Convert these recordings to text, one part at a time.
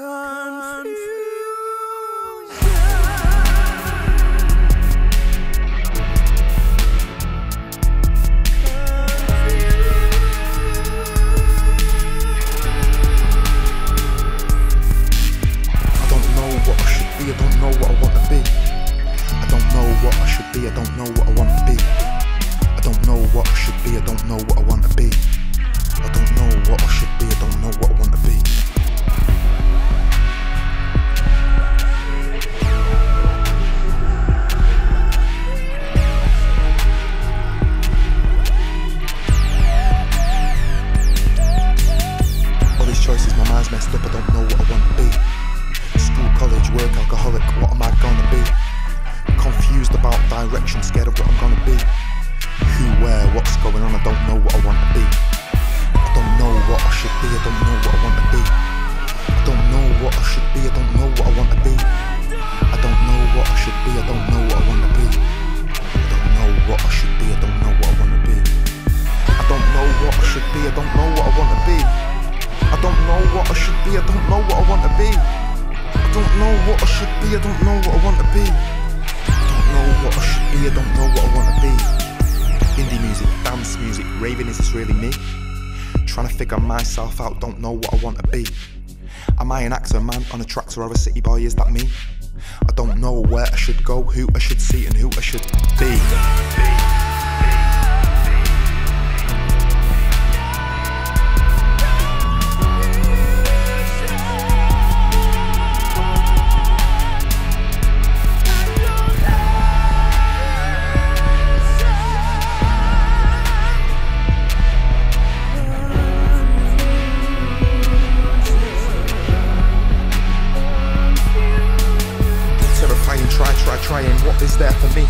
I don't know what I should be, I don't know what I want to be. I don't know what I should be, I don't know what I want to be. I don't know what I should be, I don't know what I messed up, I don't know what I want to be. School, college, work, alcoholic, what am I gonna be? Confused about direction, scared of what I'm gonna be. Who, where, what's going on, I don't know be, I don't know what I want to be. I don't know what I should be, I don't know what I want to be. I don't know what I should be, I don't know what I want to be. Indie music, dance music, raving, is this really me? Trying to figure myself out, don't know what I want to be. Am I an actor, man, on a tractor or a city boy, is that me? I don't know where I should go, who I should see, and who I should be. Trying, what is there for me?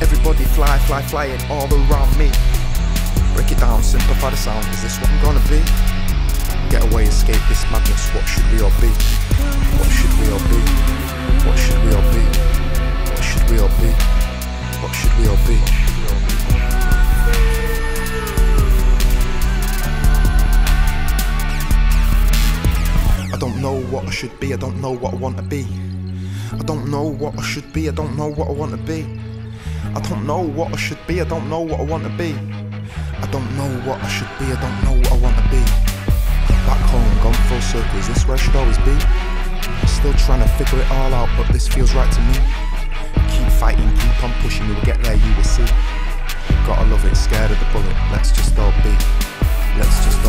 Everybody fly, fly, flying all around me. Break it down, simplify the sound, is this what I'm gonna be? Get away, escape this madness, what should we all be? What should we all be? What should we all be? What should we all be? What should we all be? I don't know what I should be, I don't know what I want to be. I don't know what I should be, I don't know what I want to be. I don't know what I should be, I don't know what I want to be. I don't know what I should be, I don't know what I want to be. Back home, gone full circle, is this where I should always be? Still trying to figure it all out, but this feels right to me. Keep fighting, keep on pushing, we will get there, you will see. Gotta love it, scared of the bullet, let's just all be. Let's just